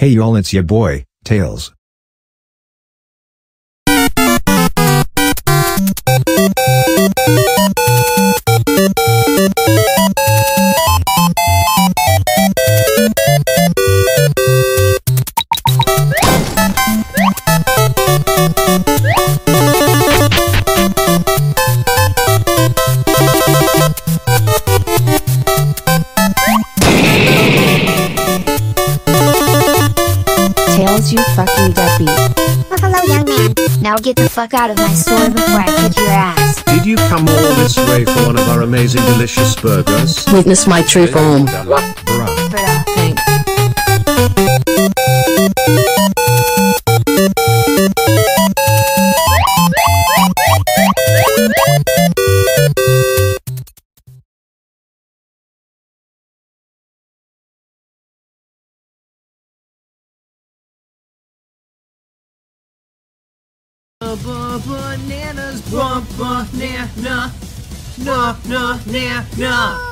Hey y'all it's ya boy, Tails. Tails, you fucking deadbeat. Oh, hello, young man. Now get the fuck out of my store before I kick your ass. Did you come all this way for one of our amazing delicious burgers? Witness my true form. Bananas, banana, na, na, na, na.